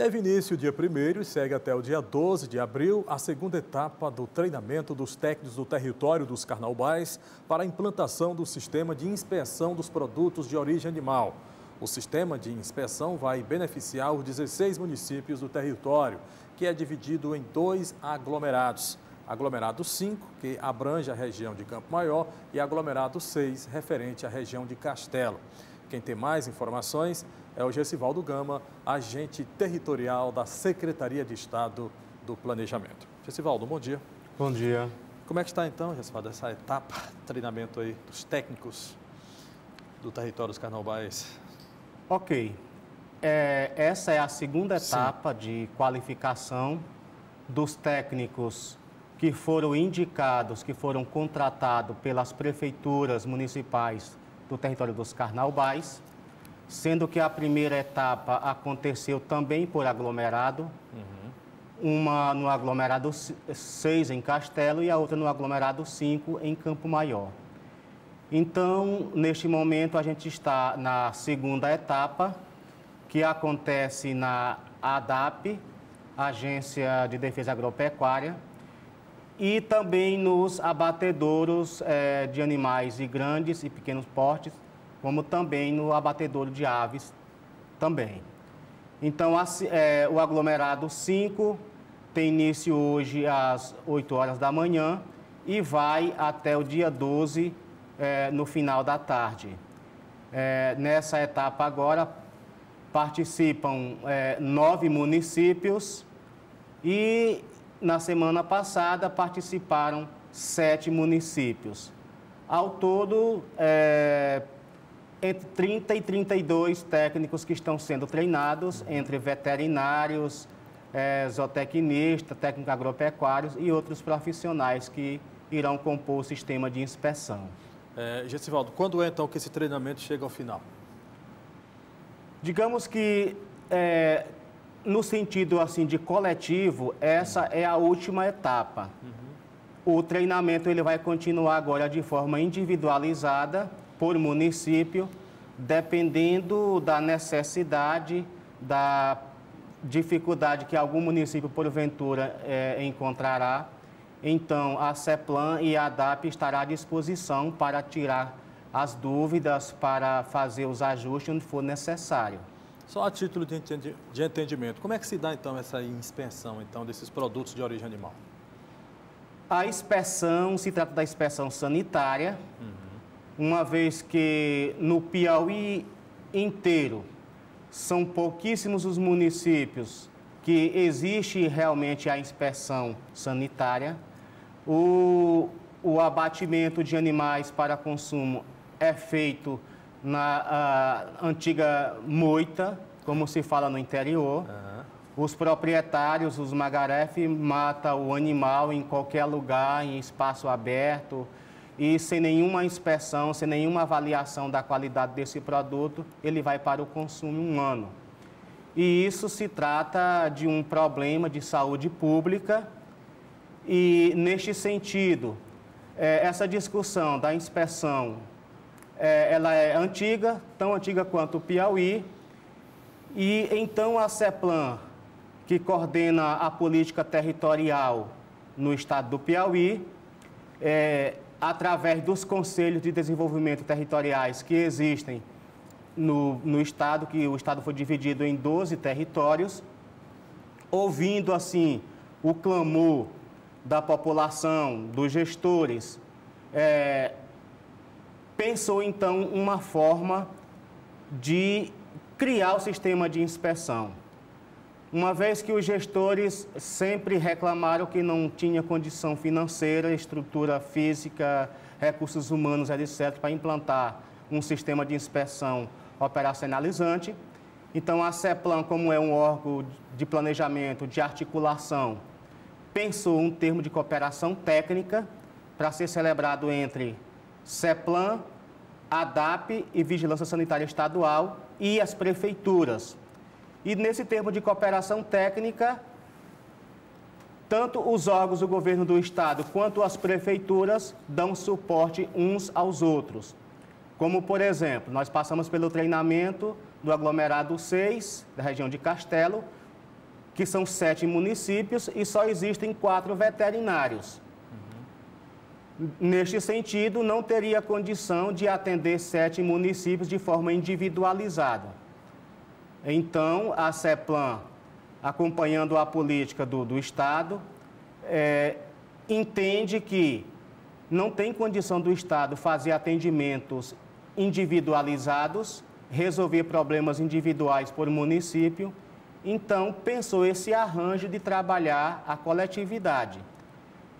Teve início dia 1 e segue até o dia 12 de abril a segunda etapa do treinamento dos técnicos do território dos carnaubais para a implantação do sistema de inspeção dos produtos de origem animal. O sistema de inspeção vai beneficiar os 16 municípios do território, que é dividido em dois aglomerados. Aglomerado 5, que abrange a região de Campo Maior, e aglomerado 6, referente à região de Castelo. Quem tem mais informações é o Gessivaldo Gama, agente territorial da Secretaria de Estado do Planejamento. Gessivaldo, bom dia. Bom dia. Como é que está então, Gessivaldo, essa etapa, treinamento aí dos técnicos do território dos carnaubais? Ok. É, essa é a segunda etapa Sim. de qualificação dos técnicos que foram indicados, que foram contratados pelas prefeituras municipais do território dos carnaubais sendo que a primeira etapa aconteceu também por aglomerado, uhum. uma no aglomerado 6 em Castelo e a outra no aglomerado 5 em Campo Maior. Então, neste momento, a gente está na segunda etapa, que acontece na ADAP, Agência de Defesa Agropecuária, e também nos abatedouros eh, de animais de grandes e pequenos portes, como também no abatedouro de aves também. Então, é, o aglomerado 5 tem início hoje às 8 horas da manhã e vai até o dia 12, é, no final da tarde. É, nessa etapa agora, participam é, nove municípios e na semana passada participaram sete municípios. Ao todo, é, entre 30 e 32 técnicos que estão sendo treinados, entre veterinários, é, zootecnistas, técnicos agropecuários e outros profissionais que irão compor o sistema de inspeção. É, Gessivaldo, quando é então que esse treinamento chega ao final? Digamos que, é, no sentido assim de coletivo, essa é a última etapa. Uhum. O treinamento ele vai continuar agora de forma individualizada, por município, dependendo da necessidade, da dificuldade que algum município, porventura, é, encontrará. Então, a CEPLAN e a ADAP estará à disposição para tirar as dúvidas, para fazer os ajustes onde for necessário. Só a título de entendimento, como é que se dá então essa inspeção então, desses produtos de origem animal? A inspeção se trata da inspeção sanitária, uhum uma vez que no Piauí inteiro são pouquíssimos os municípios que existe realmente a inspeção sanitária. O, o abatimento de animais para consumo é feito na antiga moita, como se fala no interior. Uhum. Os proprietários, os magaref, matam o animal em qualquer lugar, em espaço aberto, e sem nenhuma inspeção, sem nenhuma avaliação da qualidade desse produto, ele vai para o consumo humano. E isso se trata de um problema de saúde pública e, neste sentido, é, essa discussão da inspeção, é, ela é antiga, tão antiga quanto o Piauí, e então a CEPLAN, que coordena a política territorial no estado do Piauí, é, através dos conselhos de desenvolvimento territoriais que existem no, no Estado, que o Estado foi dividido em 12 territórios, ouvindo assim o clamor da população, dos gestores, é, pensou então uma forma de criar o sistema de inspeção uma vez que os gestores sempre reclamaram que não tinha condição financeira, estrutura física, recursos humanos, etc., para implantar um sistema de inspeção operacionalizante. Então, a CEPLAN, como é um órgão de planejamento, de articulação, pensou um termo de cooperação técnica para ser celebrado entre CEPLAN, ADAP e Vigilância Sanitária Estadual e as prefeituras, e nesse termo de cooperação técnica, tanto os órgãos do governo do estado quanto as prefeituras dão suporte uns aos outros. Como, por exemplo, nós passamos pelo treinamento do aglomerado 6, da região de Castelo, que são sete municípios e só existem quatro veterinários. Neste sentido, não teria condição de atender sete municípios de forma individualizada. Então, a CEPLAN, acompanhando a política do, do Estado, é, entende que não tem condição do Estado fazer atendimentos individualizados, resolver problemas individuais por município, então pensou esse arranjo de trabalhar a coletividade.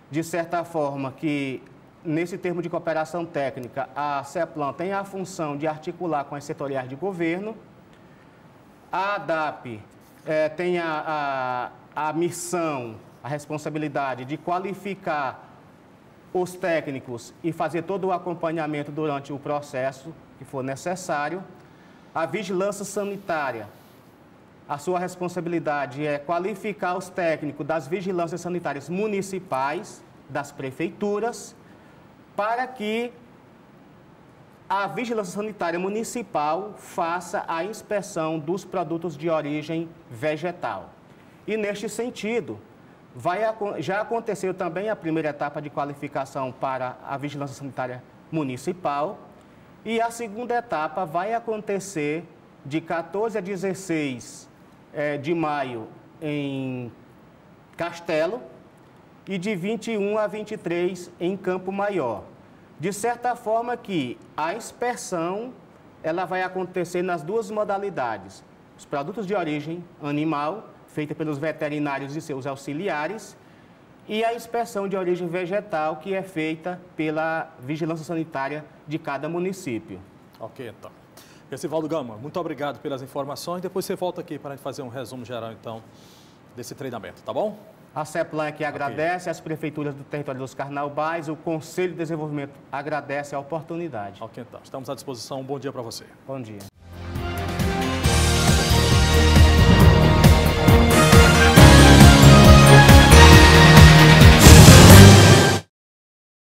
De certa forma que, nesse termo de cooperação técnica, a CEPLAN tem a função de articular com as setoriais de governo, a ADAP é, tem a, a, a missão, a responsabilidade de qualificar os técnicos e fazer todo o acompanhamento durante o processo que for necessário. A vigilância sanitária, a sua responsabilidade é qualificar os técnicos das vigilâncias sanitárias municipais, das prefeituras, para que a vigilância sanitária municipal faça a inspeção dos produtos de origem vegetal. E neste sentido, vai, já aconteceu também a primeira etapa de qualificação para a vigilância sanitária municipal e a segunda etapa vai acontecer de 14 a 16 é, de maio em Castelo e de 21 a 23 em Campo Maior. De certa forma que a inspeção ela vai acontecer nas duas modalidades. Os produtos de origem animal, feita pelos veterinários e seus auxiliares, e a inspeção de origem vegetal, que é feita pela vigilância sanitária de cada município. Ok, então. Recivaldo Gama, muito obrigado pelas informações. Depois você volta aqui para fazer um resumo geral, então, desse treinamento, tá bom? A CEPLAN que agradece, okay. as prefeituras do território dos Carnaubais, o Conselho de Desenvolvimento agradece a oportunidade. Ok, então. Estamos à disposição. Um bom dia para você. Bom dia.